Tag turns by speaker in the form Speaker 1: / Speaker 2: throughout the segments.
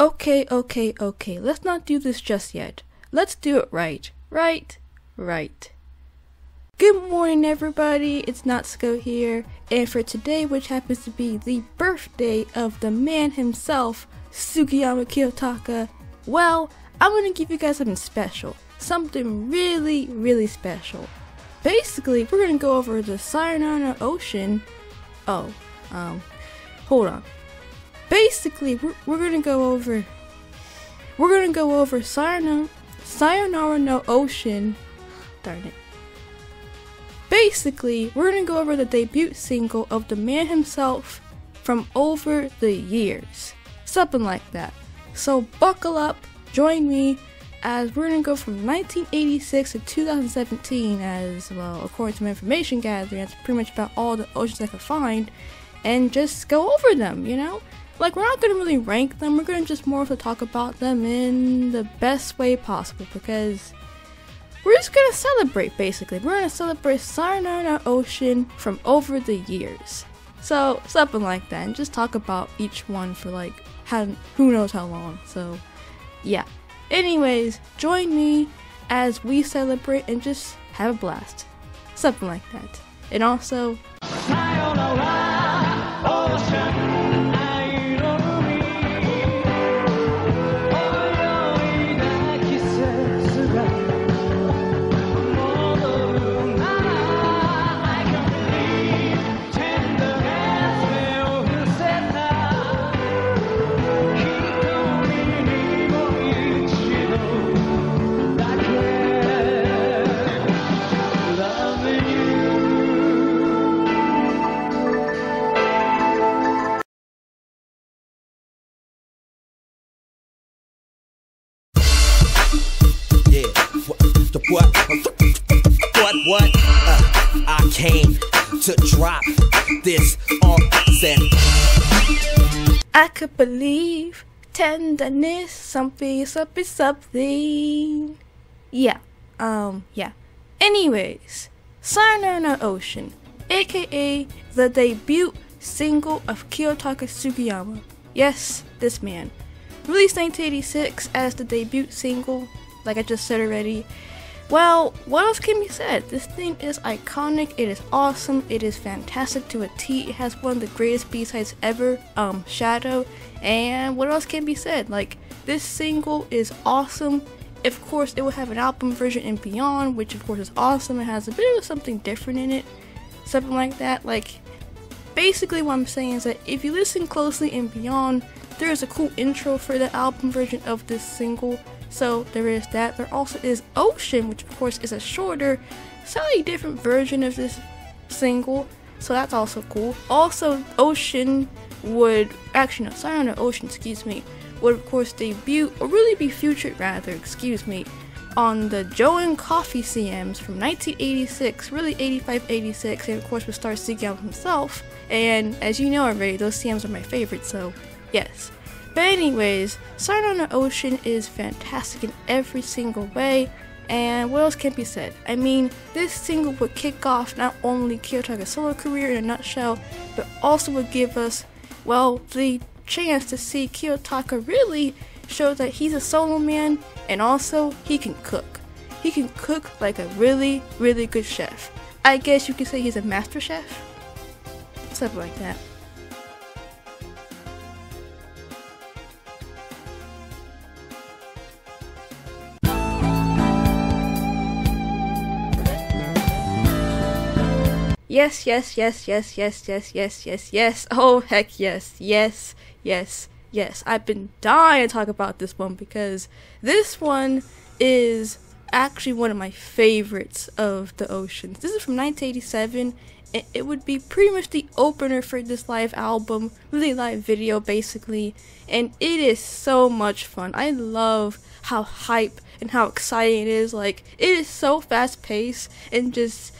Speaker 1: Okay, okay, okay. Let's not do this just yet. Let's do it right. Right? Right. Good morning, everybody. It's Natsuko here, and for today, which happens to be the birthday of the man himself, Sugiyama Kiyotaka, well, I'm gonna give you guys something special. Something really, really special. Basically, we're gonna go over the Sayonara Ocean. Oh, um, hold on. Basically, we're, we're gonna go over. We're gonna go over Sayonara, Sayonara no Ocean. Darn it. Basically, we're gonna go over the debut single of the man himself from over the years. Something like that. So buckle up, join me as we're gonna go from 1986 to 2017 as well according to my information gathering that's pretty much about all the oceans I could find and just go over them, you know? Like we're not gonna really rank them, we're gonna just more of to talk about them in the best way possible because we're just gonna celebrate basically. We're gonna celebrate Sayonara Ocean from over the years. So something like that, and just talk about each one for like how who knows how long. So yeah. Anyways, join me as we celebrate and just have a blast. Something like that. And also
Speaker 2: this on set.
Speaker 1: I could believe tenderness, something, something, something. Yeah, um, yeah. Anyways, Sayonara Ocean, aka the debut single of Kiyotaka Sugiyama. Yes, this man. Released 1986 as the debut single, like I just said already. Well, what else can be said? This thing is iconic, it is awesome, it is fantastic to a T. It has one of the greatest B-sides ever, um, Shadow. And what else can be said? Like, this single is awesome. Of course, it will have an album version and beyond, which of course is awesome. It has a bit of something different in it, something like that. Like, basically, what I'm saying is that if you listen closely and beyond, there is a cool intro for the album version of this single. So there is that. There also is Ocean, which of course is a shorter, slightly different version of this single. So that's also cool. Also, Ocean would actually no, sorry, no, Ocean, excuse me, would of course debut or really be featured rather, excuse me, on the Joe and Coffee CMs from 1986, really 85, 86, and of course with Star Sugiyama himself. And as you know already, those CMs are my favorite, so yes. But anyways, Sayonara no Ocean is fantastic in every single way. And what else can be said? I mean, this single would kick off not only Kiyotaka's solo career in a nutshell, but also would give us, well, the chance to see Kiyotaka really show that he's a solo man and also he can cook. He can cook like a really, really good chef. I guess you could say he's a master chef. Something like that. Yes, yes, yes, yes, yes, yes, yes, yes, yes. Oh, heck yes, yes, yes, yes. I've been dying to talk about this one because this one is actually one of my favorites of the oceans. This is from 1987. and It would be pretty much the opener for this live album, really live video basically, and it is so much fun. I love how hype and how exciting it is. Like, it is so fast paced and just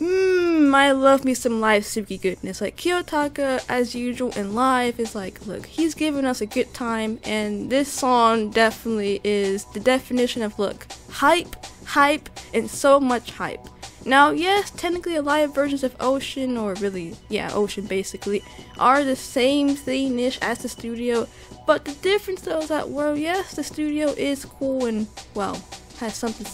Speaker 1: Mmm, I love me some live Sugi goodness. Like Kiyotaka, as usual in live, is like, look, he's giving us a good time, and this song definitely is the definition of look, hype, hype, and so much hype. Now, yes, technically, of versions of Ocean, or really, yeah, Ocean basically, are the same thing ish as the studio, but the difference though is that, well, yes, the studio is cool and, well, has something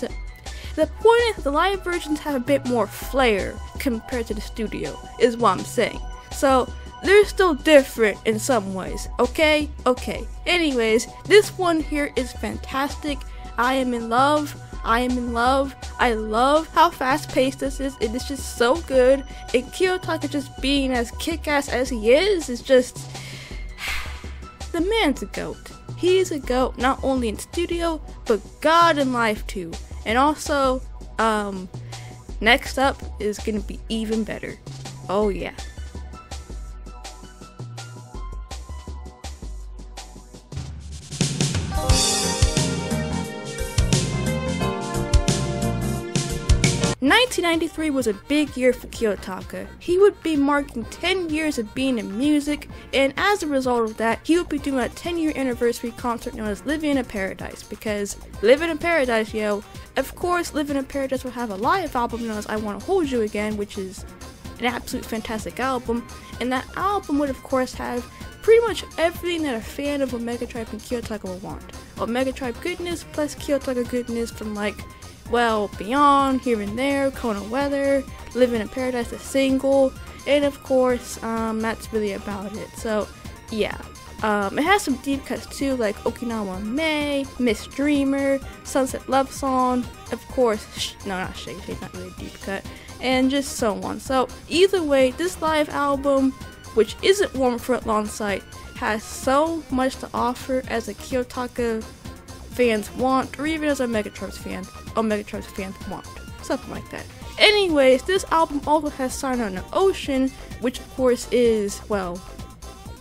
Speaker 1: the point is the live versions have a bit more flair compared to the studio, is what I'm saying. So they're still different in some ways, okay? Okay. Anyways, this one here is fantastic. I am in love. I am in love. I love how fast paced this is. It is just so good. And Kiyotaka just being as kick ass as he is is just. the man's a goat. He's a goat not only in studio, but God in life too. And also, um, next up is gonna be even better. Oh, yeah. 1993 was a big year for Kiyotaka. He would be marking 10 years of being in music, and as a result of that, he would be doing a 10 year anniversary concert known as Living in a Paradise. Because Living in Paradise, yo, of course, Living in Paradise will have a live album known as I Wanna Hold You Again, which is an absolute fantastic album, and that album would, of course, have pretty much everything that a fan of Omega Tribe and Kiyotaka would want. Omega Tribe goodness plus Kiyotaka goodness from like well beyond, here and there, Kona weather, living in paradise, a single, and of course, um, that's really about it. So, yeah. Um, it has some deep cuts too, like Okinawa May, Miss Dreamer, Sunset Love Song, of course, sh- no, not Shade, Shade, not really deep cut, and just so on. So, either way, this live album, which isn't Warm Front Lawn Site, has so much to offer as a Kiyotaka fans want, or even as a Megatribes fan, or Megatribes fans want. Something like that. Anyways, this album also has Sayonara no Ocean, which of course is, well,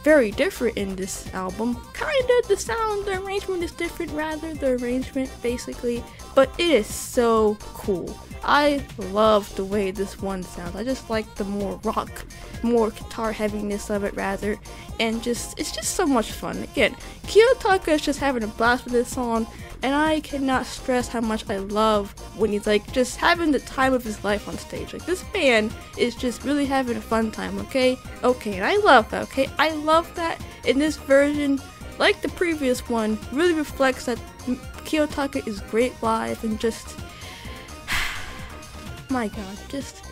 Speaker 1: very different in this album. Kinda, the sound, the arrangement is different, rather, the arrangement basically, but it is so cool. I love the way this one sounds. I just like the more rock, more guitar heaviness of it rather, and just it's just so much fun. Again, Kiyotaka is just having a blast with this song, and I cannot stress how much I love when he's like just having the time of his life on stage. Like this band is just really having a fun time. Okay, okay, and I love that. Okay, I love that. In this version, like the previous one, really reflects that Kiyotaka is great live and just my god, just.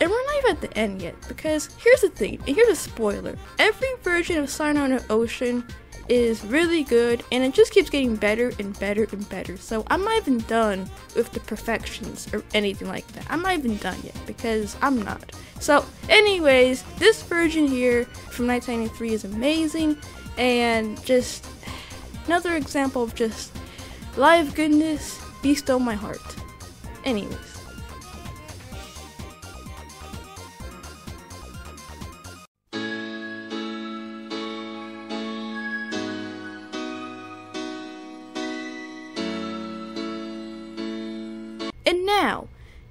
Speaker 1: And we're not even at the end yet, because here's the thing, and here's a spoiler. Every version of Sayonara no Ocean is really good, and it just keeps getting better and better and better. So I'm not even done with the perfections or anything like that. I'm not even done yet, because I'm not. So, anyways, this version here from 1993 is amazing, and just another example of just live goodness, be still my heart. Anyways.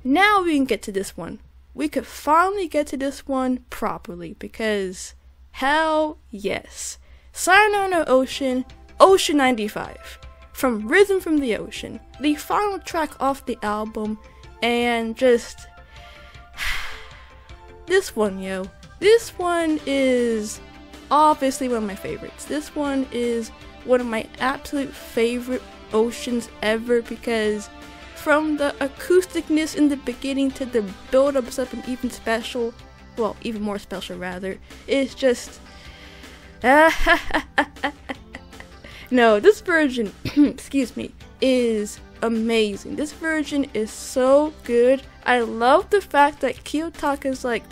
Speaker 1: Now, we can get to this one. We could finally get to this one properly because hell yes. Sayonara Ocean, Ocean 95. From Rhythm from the Ocean, the final track off the album, and just. this one, yo. This one is obviously one of my favorites. This one is one of my absolute favorite oceans ever because from the acousticness in the beginning to the build up something even special, well, even more special rather, it's just. no, this version, excuse me, is amazing. This version is so good. I love the fact that Kiyotaka is like.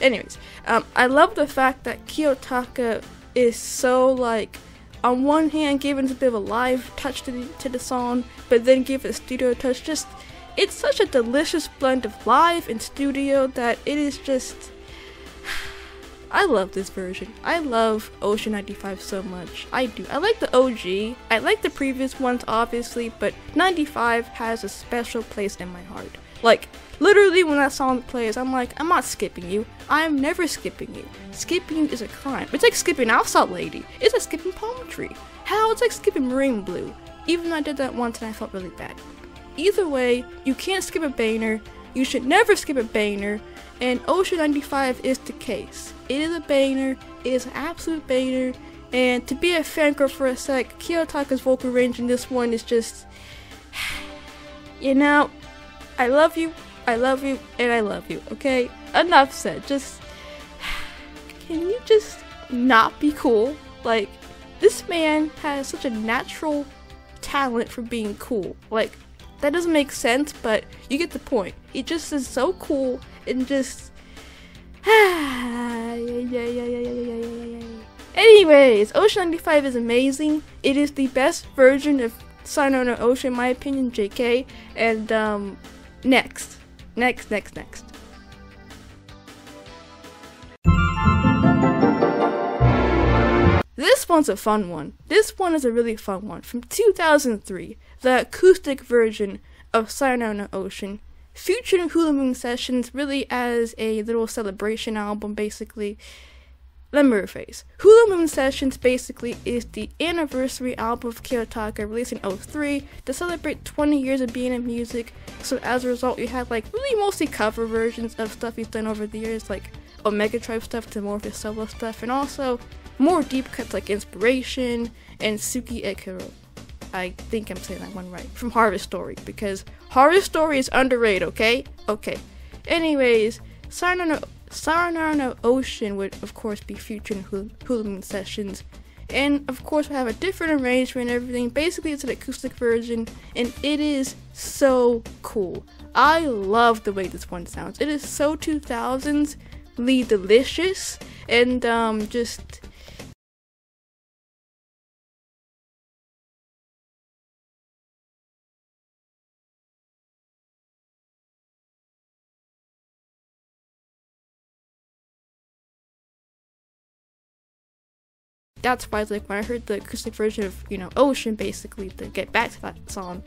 Speaker 1: Anyways, um, I love the fact that Kiyotaka is so like on one hand giving a bit of a live touch to the, to the song, but then give it a studio touch. Just it's such a delicious blend of live and studio that it is just. I love this version. I love Ocean 95 so much. I do. I like the OG. I like the previous ones, obviously, but 95 has a special place in my heart. Like, literally, when that song plays, I'm like, I'm not skipping you. I'm never skipping you. Skipping is a crime. It's like skipping Outside Lady. It's like skipping Palm Tree. Hell, it's like skipping Marine Blue. Even though I did that once and I felt really bad. Either way, you can't skip a banger. You should never skip a banger, and Ocean 95 is the case. It is a banger, it is an absolute banger, and to be a fangirl for a sec, Kiyotaka's vocal range in this one is just. You know, I love you, I love you, and I love you, okay? Enough said. Just. Can you just not be cool? Like, this man has such a natural talent for being cool. Like, that doesn't make sense, but you get the point. He just is so cool and just. Anyways, Ocean 95 is amazing. It is the best version of Sayonara no Ocean, in my opinion, JK. And, um, next. Next, next, next. This one's a fun one. This one is a really fun one. From 2003, the acoustic version of Sayonara Ocean, featuring Hula Moon Sessions really as a little celebration album, basically. Let me rephrase. Hula Moon Sessions basically is the anniversary album of Kiyotaka released in 03 to celebrate 20 years of being in music. So as a result, you have like really mostly cover versions of stuff he's done over the years, like Omega Tribe stuff to more of his solo stuff, and also more deep cuts like Inspiration and Suki Ekiro. I think I'm saying that one right. From Harvest Story, because Harvest Story is underrated, okay? Okay. Anyways, Sayonara no Ocean would, of course, be featured in Moon Sessions. And, of course, we have a different arrangement and everything. Basically, it's an acoustic version, and it is so cool. I love the way this one sounds. It is so 2000s, delicious, and um, just that's why like when I heard the acoustic version of you know Ocean basically to get back to that song,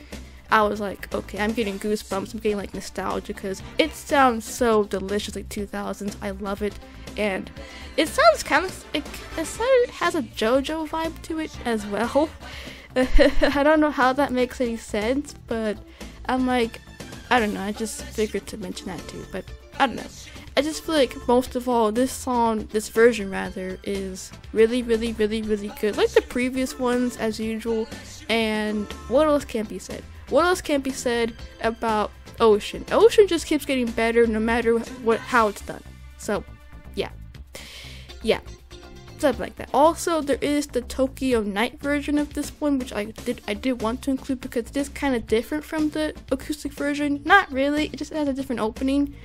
Speaker 1: I was like, okay, I'm getting goosebumps. I'm getting like nostalgia because it sounds so delicious, like 2000s. I love it, and it sounds kind of it, it has a JoJo vibe to it as well. I don't know how that makes any sense, but I'm like, I don't know. I just figured to mention that too, but I don't know. I just feel like most of all, this song, this version rather, is really, really, really, really good. Like the previous ones, as usual. And what else can't be said? What else can't be said about Ocean? Ocean just keeps getting better no matter what how it's done. So, yeah, yeah, something like that. Also, there is the Tokyo Night version of this one, which I did I did want to include because it is kind of different from the acoustic version. Not really, it just has a different opening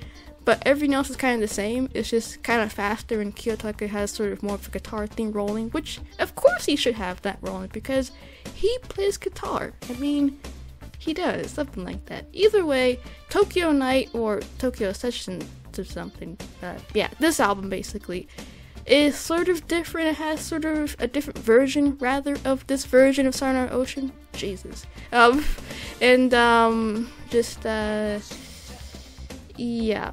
Speaker 1: but everything else is kind of the same. It's just kind of faster, and Kiyotaka has sort of more of a guitar theme rolling, which of course he should have that rolling because he plays guitar. I mean, he does something like that. Either way, Tokyo Night or Tokyo Session or something. Uh, yeah, this album basically is sort of different. It has sort of a different version, rather, of this version of Sayonara Ocean. Jesus. Um, and um, just uh, yeah.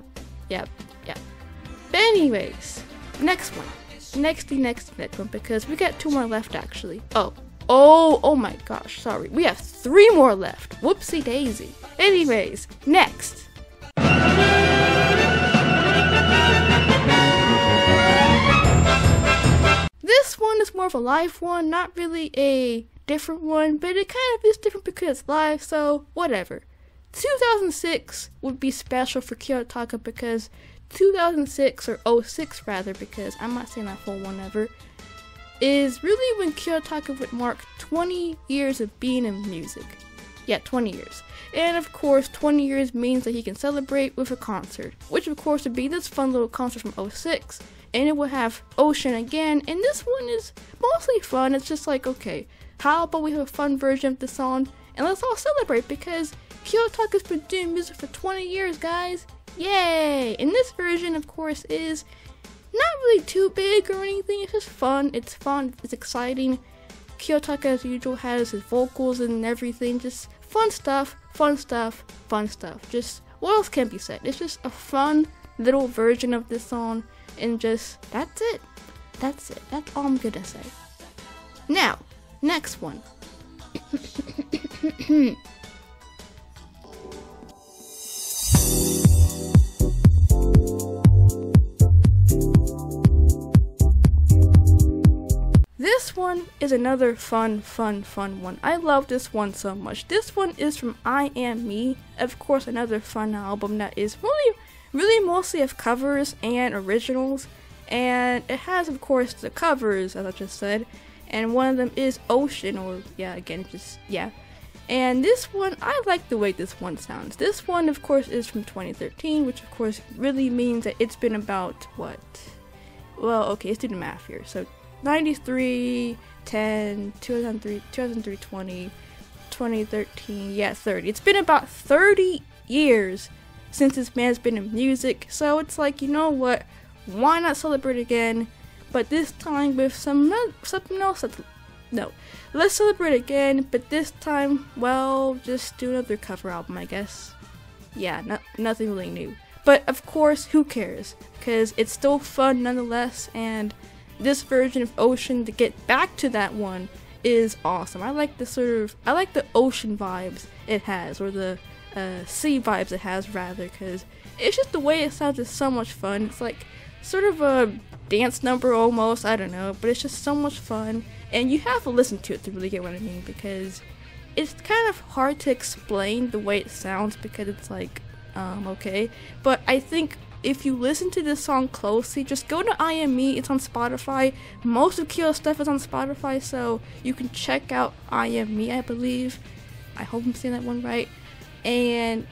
Speaker 1: Yep, yep. But anyways, next one. Nexty, next, the next one, because we got two more left actually. Oh, oh, oh my gosh, sorry. We have three more left. Whoopsie daisy. Anyways, next. This one is more of a live one, not really a different one, but it kind of is different because it's live, so whatever. 2006 would be special for Kiyotaka because 2006 or 06 rather because I'm not saying that full one ever is really when Kiyotaka would mark 20 years of being in music. Yeah, 20 years. And of course, 20 years means that he can celebrate with a concert, which of course would be this fun little concert from 06. And it will have Ocean again, and this one is mostly fun. It's just like, okay, how about we have a fun version of the song and let's all celebrate because Kiyotaka's been doing music for 20 years, guys. Yay! And this version, of course, is not really too big or anything. It's just fun. It's fun. It's exciting. Kiyotaka, as usual, has his vocals and everything. Just fun stuff, fun stuff, fun stuff. Just what else can be said? It's just a fun little version of this song, and just that's it. That's it. That's all I'm gonna say. Now, next one. is another fun, fun, fun one. I love this one so much. This one is from I Am Me. Of course, another fun album that is really, really mostly of covers and originals. And it has, of course, the covers, as I just said. And one of them is Ocean, or yeah, again, just yeah. And this one, I like the way this one sounds. This one, of course, is from 2013, which of course really means that it's been about what? Well, okay, let's do the math here. So 93, 10, 2003, 2003, 20, 2013, yeah, 30. It's been about 30 years since this man's been in music, so it's like, you know what? Why not celebrate again? But this time with some something else that's no. Let's celebrate again, but this time, well, just do another cover album, I guess. Yeah, no, nothing really new. But of course, who cares? Because it's still fun nonetheless, and this version of Ocean to get back to that one is awesome. I like the sort of I like the ocean vibes it has, or the uh, sea vibes it has rather, because it's just the way it sounds is so much fun. It's like sort of a dance number almost. I don't know, but it's just so much fun, and you have to listen to it to really get what I mean because it's kind of hard to explain the way it sounds because it's like um, okay, but I think if you listen to this song closely, just go to I Am Me. It's on Spotify. Most of Kyo's stuff is on Spotify, so you can check out I Am Me, I believe. I hope I'm saying that one right. And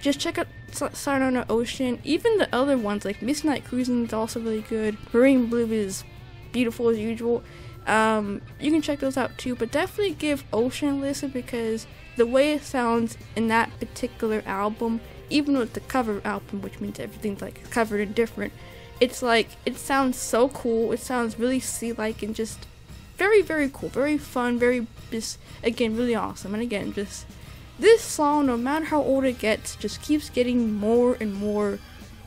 Speaker 1: just check out Sayonara Ocean. Even the other ones, like Midnight Cruising, is also really good. Marine Blue is beautiful as usual. Um, you can check those out too, but definitely give Ocean a listen because the way it sounds in that particular album even with the cover album, which means everything's like covered and different, it's like it sounds so cool. It sounds really sea-like and just very, very cool, very fun, very just again really awesome. And again, just this song, no matter how old it gets, just keeps getting more and more.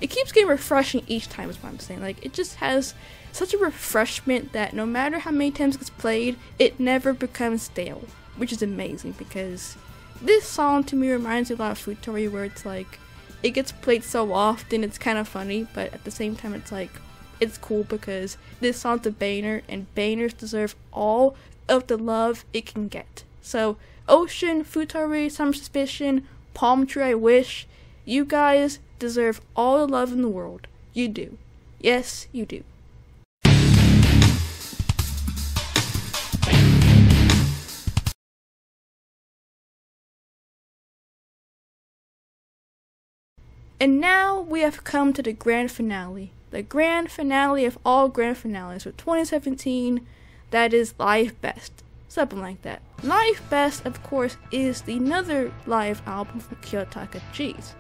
Speaker 1: It keeps getting refreshing each time. Is what I'm saying. Like it just has such a refreshment that no matter how many times it's played, it never becomes stale, which is amazing because this song to me reminds me a lot of Futari, where it's like it gets played so often, it's kind of funny, but at the same time, it's like it's cool because this song's a banger, and bangers deserve all of the love it can get. So, Ocean, Futari, Some Suspicion, Palm Tree, I Wish, you guys deserve all the love in the world. You do. Yes, you do. And now we have come to the grand finale. The grand finale of all grand finales for 2017. That is Live Best. Something like that. Live Best, of course, is the another live album from Kiyotaka Cheese.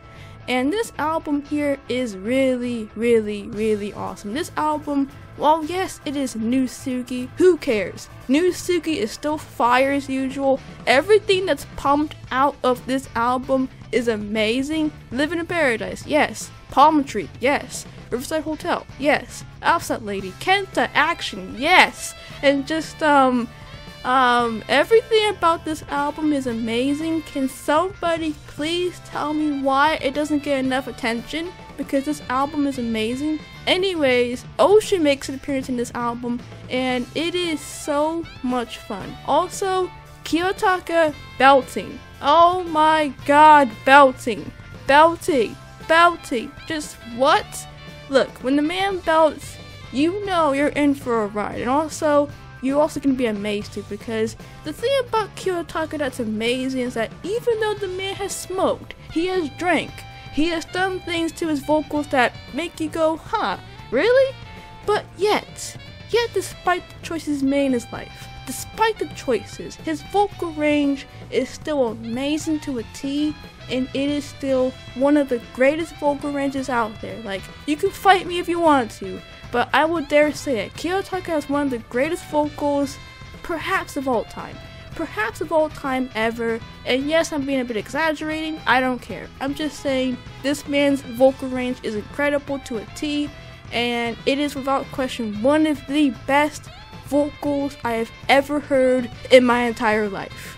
Speaker 1: And this album here is really, really, really awesome. This album, while yes, it is new Sugi, who cares? New Sugi is still fire as usual. Everything that's pumped out of this album is amazing. Living in Paradise, yes. Palm Tree, yes. Riverside Hotel, yes. Outside Lady, Kenta Action, yes. And just um um everything about this album is amazing. Can somebody please tell me why it doesn't get enough attention? Because this album is amazing. Anyways, Ocean makes an appearance in this album and it is so much fun. Also, Kiyotaka belting. Oh my god, belting. Belting. Belting. Just what? Look, when the man belts, you know you're in for a ride. And also, you're also going to be amazed too because the thing about Kiyotaka that's amazing is that even though the man has smoked, he has drank, he has done things to his vocals that make you go, huh, really? But yet, yet despite the choices made in his life, Despite the choices, his vocal range is still amazing to a T, and it is still one of the greatest vocal ranges out there. Like, you can fight me if you want to, but I would dare say it. Kiyotaka has one of the greatest vocals, perhaps of all time. Perhaps of all time ever, and yes, I'm being a bit exaggerating, I don't care. I'm just saying this man's vocal range is incredible to a T, and it is without question one of the best vocals I have ever heard in my entire life.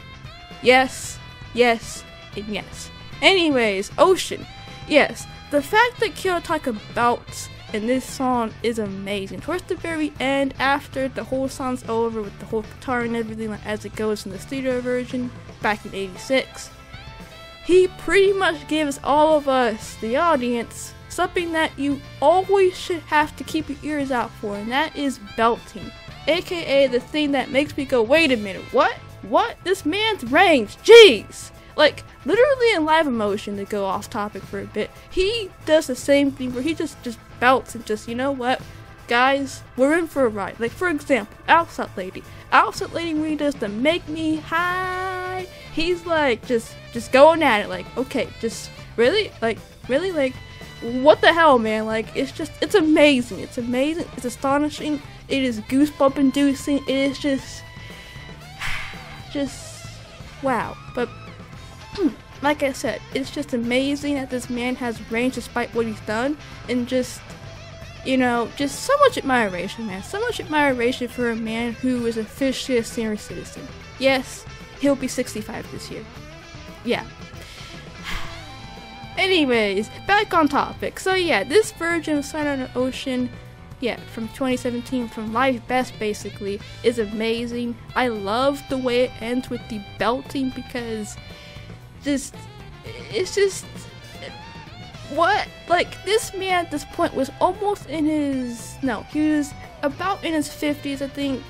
Speaker 1: Yes, yes, and yes. Anyways, Ocean. Yes, the fact that Kiyotaka belts in this song is amazing. Towards the very end, after the whole song's over with the whole guitar and everything like, as it goes in the studio version back in 86, he pretty much gives all of us, the audience, something that you always should have to keep your ears out for, and that is belting. AKA the thing that makes me go, wait a minute, what? What? This man's range, jeez! Like, literally in live emotion, to go off topic for a bit, he does the same thing where he just, just belts and just, you know what? Guys, we're in for a ride. Like, for example, Outside Lady. Outside Lady when he does the Make Me High, he's like, just, just going at it. Like, okay, just, really? Like, really? Like, what the hell, man? Like, it's just, it's amazing. It's amazing. It's astonishing. It is goosebump inducing. It is just, just, wow. But like I said, it's just amazing that this man has range despite what he's done, and just, you know, just so much admiration, man. So much admiration for a man who is officially a senior citizen. Yes, he'll be 65 this year. Yeah. Anyways, back on topic. So yeah, this version of Sayonara no Ocean, yeah, from 2017, from Live Best basically, is amazing. I love the way it ends with the belting because just it's just what like this man at this point was almost in his no he was about in his 50s i think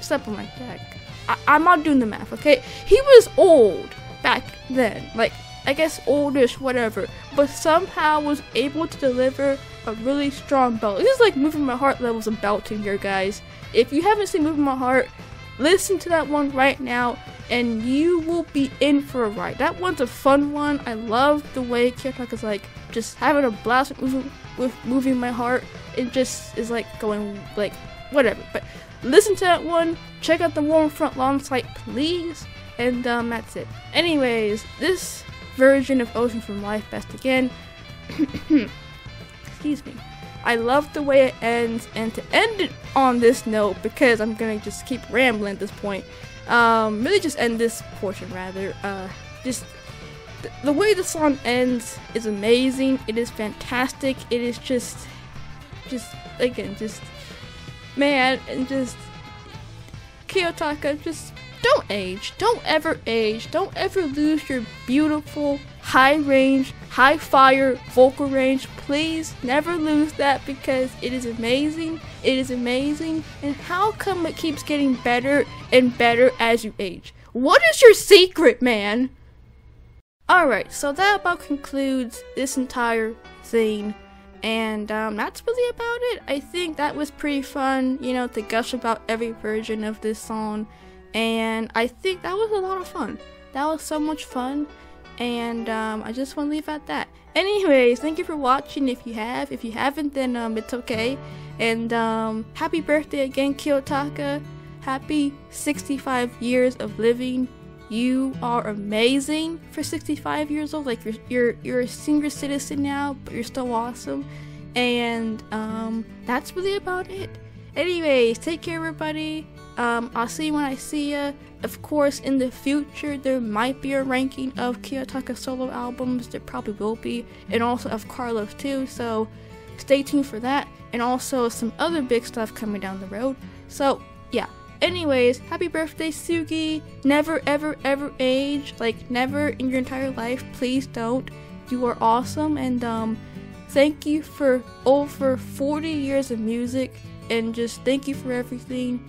Speaker 1: something like that I, i'm not doing the math okay he was old back then like i guess oldish whatever but somehow was able to deliver a really strong belt this is like moving my heart levels of belting here guys if you haven't seen moving my heart listen to that one right now and you will be in for a ride. That one's a fun one. I love the way Kiyotaka is like just having a blast with moving, with moving my heart. It just is like going like whatever. But listen to that one. Check out the Warm Front Lawn site, please. And um, that's it. Anyways, this version of Ocean from Live Best again. Excuse me. I love the way it ends, and to end it on this note, because I'm gonna just keep rambling at this point, um, really just end this portion rather. Uh, just th- the way the song ends is amazing. It is fantastic. It is just, just again, just man, and just Kiyotaka, just don't age. Don't ever age. Don't ever lose your beautiful, high range, high fire vocal range. Please never lose that because it is amazing. It is amazing. And how come it keeps getting better and better as you age? What is your secret, man? Alright, so that about concludes this entire thing. And um, that's really about it. I think that was pretty fun, you know, to gush about every version of this song and I think that was a lot of fun. That was so much fun, and um, I just want to leave at that. Anyways, thank you for watching. If you have, if you haven't, then um, it's okay. And um, happy birthday again, Kiyotaka. Happy 65 years of living. You are amazing for 65 years old. Like you're you're you're a senior citizen now, but you're still awesome. And um, that's really about it. Anyways, take care, everybody. Um, I'll see you when I see ya. Of course, in the future, there might be a ranking of Kiyotaka solo albums. There probably will be, and also of Carlos too. So stay tuned for that, and also some other big stuff coming down the road. So yeah. Anyways, happy birthday, Sugi. Never, ever, ever age. Like never in your entire life. Please don't. You are awesome, and um, thank you for over 40 years of music, and just thank you for everything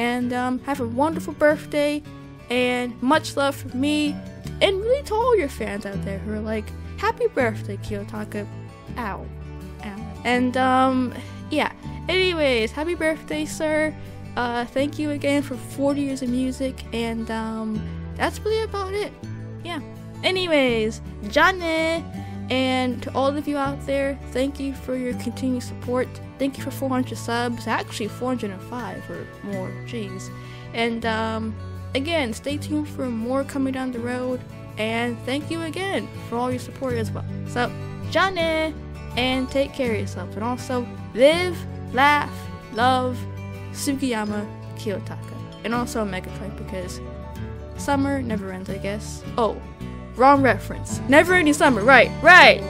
Speaker 1: and um, have a wonderful birthday and much love from me and really to all your fans out there who are like happy birthday kiyotaka. Ow. Ow. And um yeah. Anyways happy birthday sir. Uh thank you again for 40 years of music and um that's really about it. Yeah. Anyways jane and to all of you out there, thank you for your continued support. Thank you for 400 subs, actually 405 or more, jeez. And um, again, stay tuned for more coming down the road. And thank you again for all your support as well. So, Johnny, and take care of yourself. And also, live, laugh, love, Sugiyama Kiyotaka. And also Mega Megatroid because summer never ends, I guess. Oh, Wrong reference. Never ending summer. Right, right.